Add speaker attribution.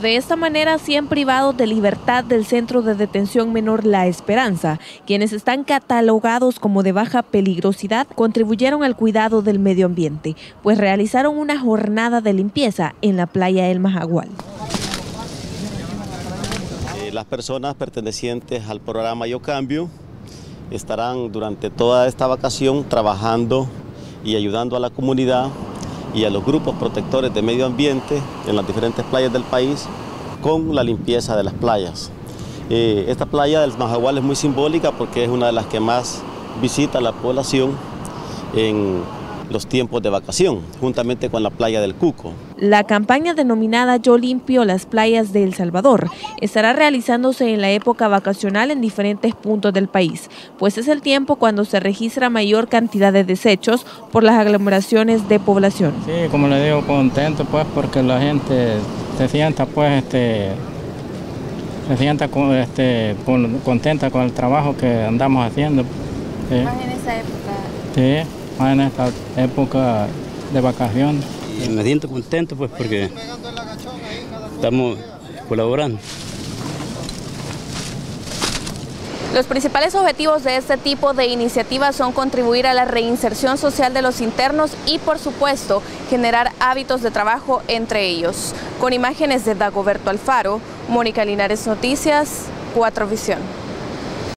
Speaker 1: De esta manera, 100 privados de libertad del Centro de Detención Menor La Esperanza, quienes están catalogados como de baja peligrosidad, contribuyeron al cuidado del medio ambiente, pues realizaron una jornada de limpieza en la playa El Majagual.
Speaker 2: Eh, las personas pertenecientes al programa Yo Cambio estarán durante toda esta vacación trabajando y ayudando a la comunidad y a los grupos protectores de medio ambiente en las diferentes playas del país con la limpieza de las playas. Eh, esta playa del Majagual es muy simbólica porque es una de las que más visita la población en los tiempos de vacación, juntamente con la playa del Cuco.
Speaker 1: La campaña denominada Yo limpio las playas de El Salvador estará realizándose en la época vacacional en diferentes puntos del país, pues es el tiempo cuando se registra mayor cantidad de desechos por las aglomeraciones de población.
Speaker 3: Sí, como le digo, contento pues porque la gente se sienta pues este se sienta este, contenta con el trabajo que andamos haciendo.
Speaker 1: Más en esa época.
Speaker 3: Sí en esta época de vacaciones.
Speaker 4: Y me siento contento pues porque estamos colaborando.
Speaker 1: Los principales objetivos de este tipo de iniciativas son contribuir a la reinserción social de los internos y, por supuesto, generar hábitos de trabajo entre ellos. Con imágenes de Dagoberto Alfaro, Mónica Linares Noticias, Cuatro Visión.